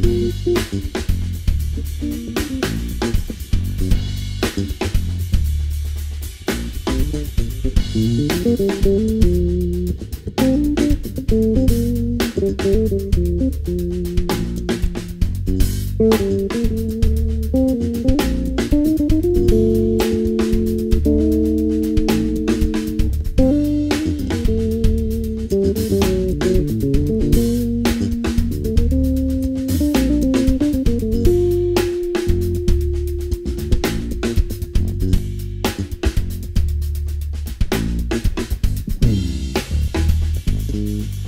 Thank you. you